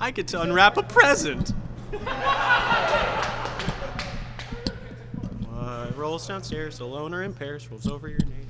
I get to unwrap a present. uh, rolls downstairs alone or in pairs, rolls over your name.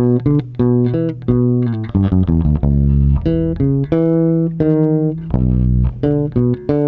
Thank you.